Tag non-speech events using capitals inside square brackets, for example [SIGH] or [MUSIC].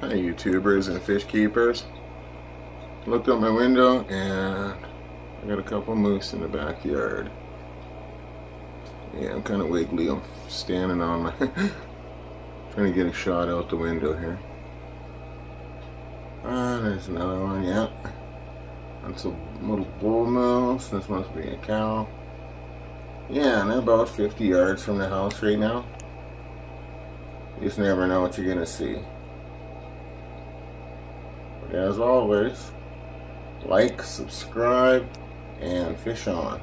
Hi YouTubers and fish keepers. Looked out my window and I got a couple moose in the backyard. Yeah, I'm kind of wiggly. I'm standing on my... [LAUGHS] trying to get a shot out the window here. Ah, there's another one, yeah. That's a little bull moose. This must be a cow. Yeah, and they're about 50 yards from the house right now. You just never know what you're going to see. As always, like, subscribe, and fish on.